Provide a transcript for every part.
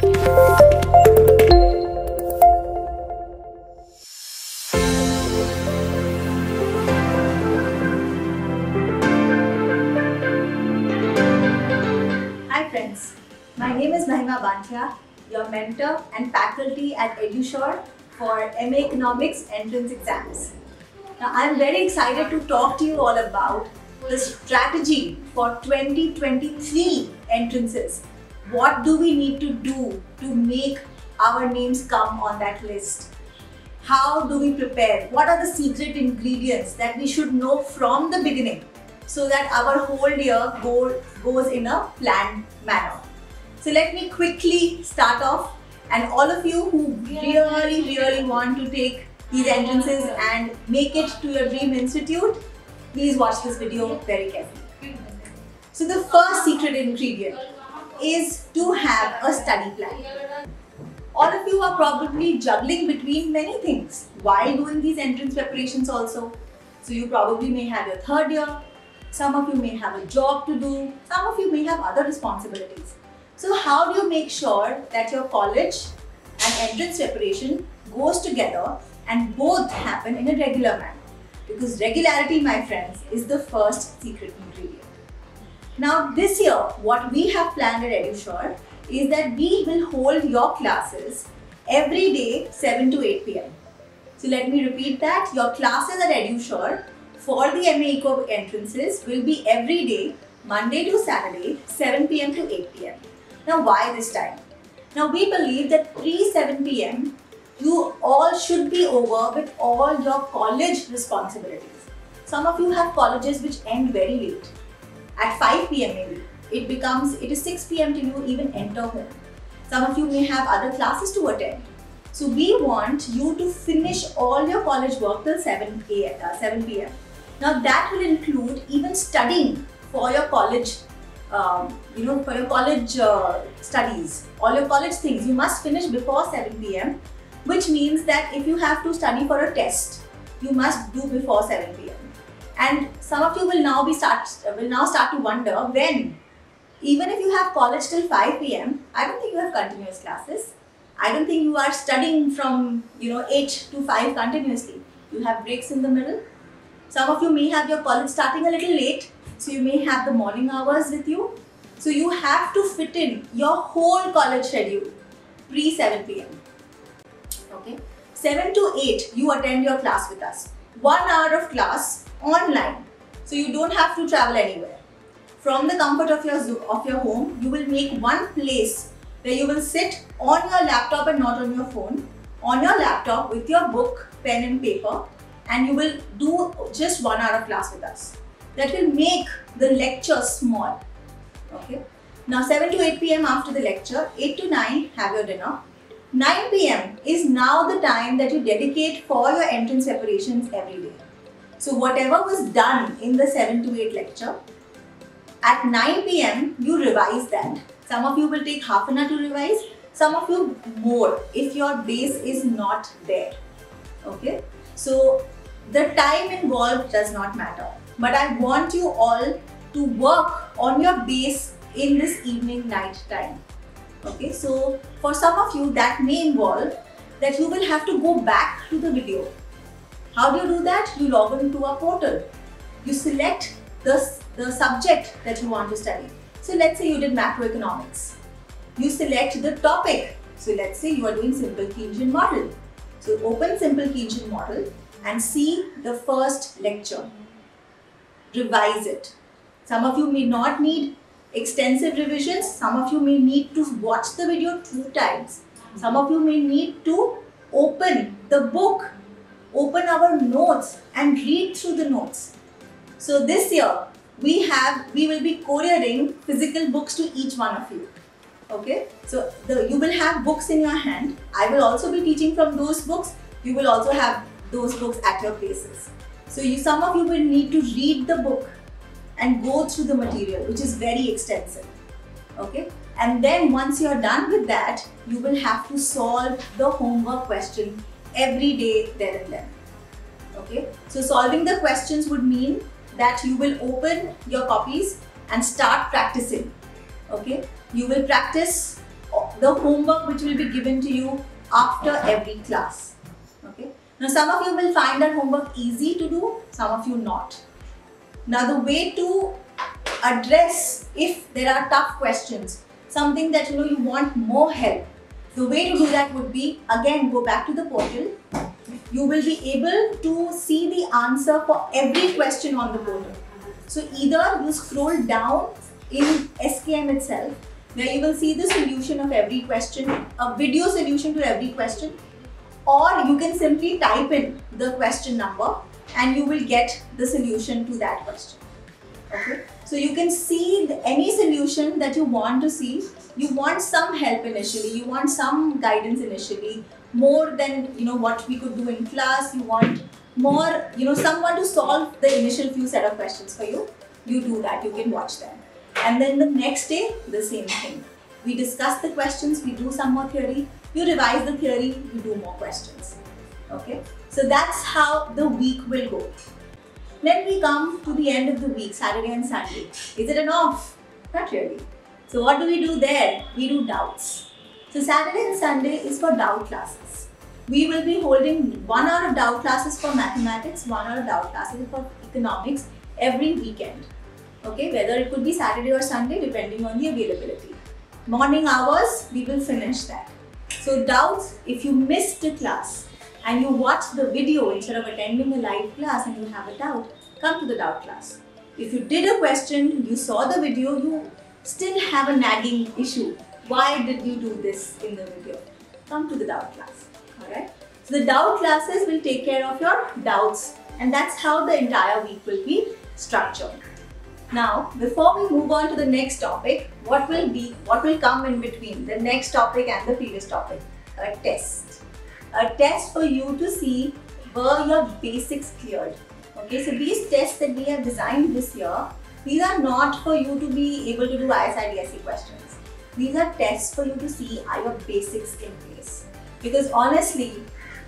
Hi friends, my name is Mahima Banthia, your mentor and faculty at EduSure for MA Economics entrance exams. Now I'm very excited to talk to you all about the strategy for 2023 entrances. What do we need to do to make our names come on that list? How do we prepare? What are the secret ingredients that we should know from the beginning so that our whole year go, goes in a planned manner? So let me quickly start off and all of you who really, really want to take these entrances and make it to your dream institute, please watch this video very carefully. So the first secret ingredient is to have a study plan. All of you are probably juggling between many things while doing these entrance preparations also. So you probably may have your third year, some of you may have a job to do, some of you may have other responsibilities. So how do you make sure that your college and entrance preparation goes together and both happen in a regular manner? Because regularity, my friends, is the first secret ingredient. Now this year, what we have planned at EduSure is that we will hold your classes every day 7 to 8 pm. So let me repeat that. Your classes at EduSure for the MA Eco entrances will be every day, Monday to Saturday, 7 pm to 8 pm. Now why this time? Now we believe that pre 7 pm, you all should be over with all your college responsibilities. Some of you have colleges which end very late, at 5 pm maybe. It becomes, it is 6 pm till you even enter home. Some of you may have other classes to attend. So we want you to finish all your college work till 7 a.m. Uh, 7 p.m. Now that will include even studying for your college, um, you know, for your college uh, studies, all your college things. You must finish before 7 p.m. Which means that if you have to study for a test, you must do before 7 p.m. And some of you will now be start will now start to wonder when, even if you have college till 5 p.m., I don't think you have continuous classes. I don't think you are studying from you know 8 to 5 continuously. You have breaks in the middle. Some of you may have your college starting a little late, so you may have the morning hours with you. So you have to fit in your whole college schedule pre 7 pm. Okay, 7 to 8 you attend your class with us. One hour of class online, so you don't have to travel anywhere. From the comfort of your of your home, you will make one place where you will sit on your laptop and not on your phone, on your laptop with your book, pen and paper and you will do just one hour of class with us. That will make the lecture small. Okay. Now 7 to 8 pm after the lecture, 8 to 9 have your dinner. 9 pm is now the time that you dedicate for your entrance preparations every day. So whatever was done in the 7 to 8 lecture, at 9 pm you revise that. Some of you will take half an hour to revise, some of you more if your base is not there. Okay. So the time involved does not matter. But I want you all to work on your base in this evening night time. Okay, so for some of you that may involve that you will have to go back to the video. How do you do that? You log into a portal. You select the, the subject that you want to study. So let's say you did macroeconomics. You select the topic. So let's say you are doing simple Keynesian model. So open simple Keynesian model and see the first lecture. Revise it. Some of you may not need extensive revisions. Some of you may need to watch the video two times. Some of you may need to open the book, open our notes and read through the notes. So this year we have, we will be couriering physical books to each one of you. Okay, so the, you will have books in your hand. I will also be teaching from those books. You will also have those books at your places. So you, some of you will need to read the book and go through the material, which is very extensive. Okay, and then once you're done with that, you will have to solve the homework question every day there and then. Okay, so solving the questions would mean that you will open your copies and start practicing. Okay, you will practice the homework which will be given to you after every class. Okay. Now some of you will find that homework easy to do, some of you not. Now the way to address if there are tough questions, something that you know you want more help, the way to do that would be again go back to the portal. You will be able to see the answer for every question on the portal. So either you scroll down in SKM itself where you will see the solution of every question, a video solution to every question or you can simply type in the question number and you will get the solution to that question. Okay. So you can see any solution that you want to see. You want some help initially. You want some guidance initially, more than you know what we could do in class. You want more, you know, someone to solve the initial few set of questions for you. You do that. You can watch them, and then the next day the same thing. We discuss the questions. We do some more theory. You revise the theory. You do more questions. Okay. So that's how the week will go. Then we come to the end of the week, Saturday and Sunday. Is it an off? Not really. So what do we do there? We do doubts. So Saturday and Sunday is for doubt classes. We will be holding one hour of doubt classes for mathematics, one hour of doubt classes for economics every weekend. Okay, whether it could be Saturday or Sunday depending on the availability. Morning hours, we will finish that. So doubts, if you missed a class, and you watch the video instead of attending a live class and you have a doubt, come to the doubt class. If you did a question, you saw the video, you still have a nagging issue. Why did you do this in the video? Come to the doubt class. Alright? So the doubt classes will take care of your doubts and that's how the entire week will be structured. Now, before we move on to the next topic, what will be, what will come in between the next topic and the previous topic? A test a test for you to see were your basics cleared. Okay, so these tests that we have designed this year, these are not for you to be able to do ISI DSE questions. These are tests for you to see are your basics in place. Because honestly,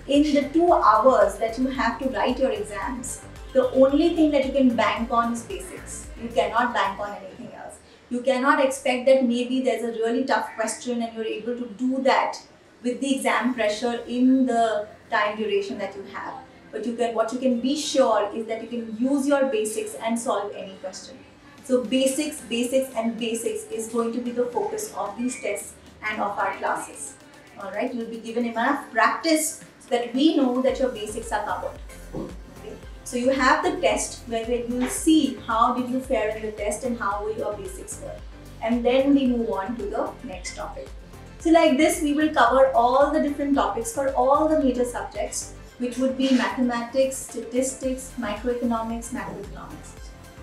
in the two hours that you have to write your exams, the only thing that you can bank on is basics. You cannot bank on anything else. You cannot expect that maybe there's a really tough question and you're able to do that with the exam pressure in the time duration that you have. But you can, what you can be sure is that you can use your basics and solve any question. So basics, basics and basics is going to be the focus of these tests and of our classes. Alright, you'll be given enough practice so that we know that your basics are covered. So you have the test where you will see how did you fare in the test and how will your basics were. And then we move on to the next topic. So like this, we will cover all the different topics for all the major subjects, which would be mathematics, statistics, microeconomics, macroeconomics.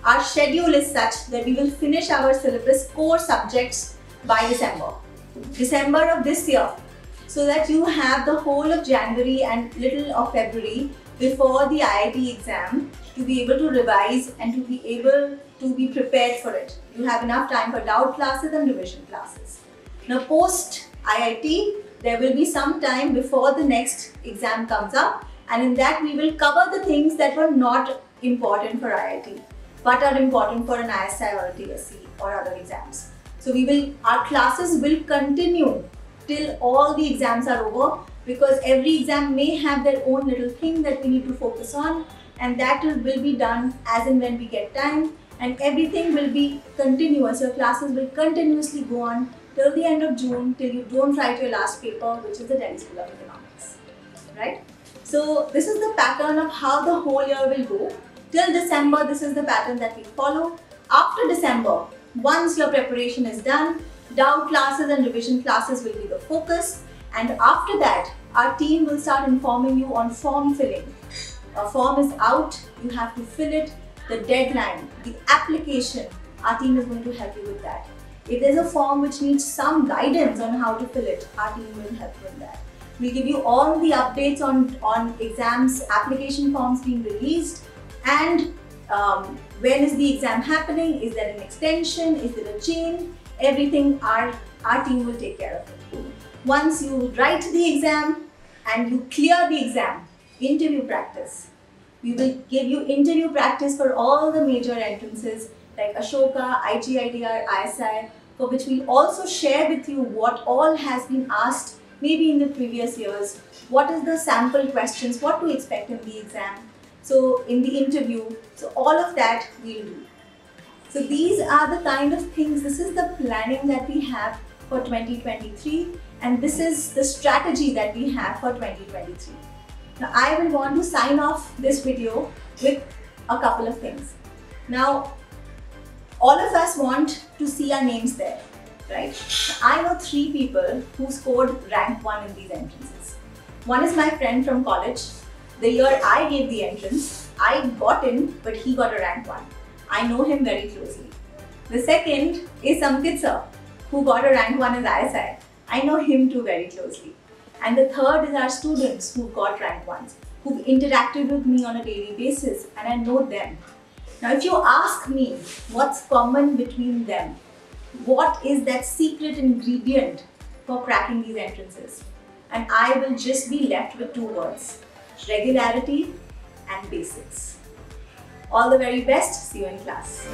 Our schedule is such that we will finish our syllabus core subjects by December. December of this year. So that you have the whole of January and little of February before the IIT exam to be able to revise and to be able to be prepared for it. You have enough time for doubt classes and revision classes. Now post IIT, there will be some time before the next exam comes up and in that we will cover the things that were not important for IIT but are important for an ISI or a DSE or other exams. So we will, our classes will continue till all the exams are over because every exam may have their own little thing that we need to focus on and that will be done as and when we get time and everything will be continuous. Your classes will continuously go on till the end of June till you don't write your last paper, which is the Delhi School of Economics. Right? So this is the pattern of how the whole year will go. Till December, this is the pattern that we follow. After December, once your preparation is done, doubt classes and revision classes will be the focus. And after that, our team will start informing you on form filling. A form is out, you have to fill it, the deadline, the application, our team is going to help you with that. If there's a form which needs some guidance on how to fill it, our team will help you with that. We'll give you all the updates on, on exams, application forms being released and um, when is the exam happening, is there an extension, is there a change, everything our, our team will take care of. Once you write the exam and you clear the exam, interview practice. We will give you interview practice for all the major entrances like Ashoka, IGIDR, ISI, for which we'll also share with you what all has been asked maybe in the previous years, what is the sample questions, what to expect in the exam, so in the interview, so all of that we'll do. So these are the kind of things, this is the planning that we have for 2023 and this is the strategy that we have for 2023. Now I will want to sign off this video with a couple of things. Now all of us want to see our names there, right? I know three people who scored rank 1 in these entrances. One is my friend from college. The year I gave the entrance, I got in, but he got a rank 1. I know him very closely. The second is Samkith sir, who got a rank 1 as ISI. I know him too very closely. And the third is our students who got rank 1s, who've interacted with me on a daily basis and I know them. Now, if you ask me what's common between them, what is that secret ingredient for cracking these entrances? And I will just be left with two words regularity and basics. All the very best. See you in class.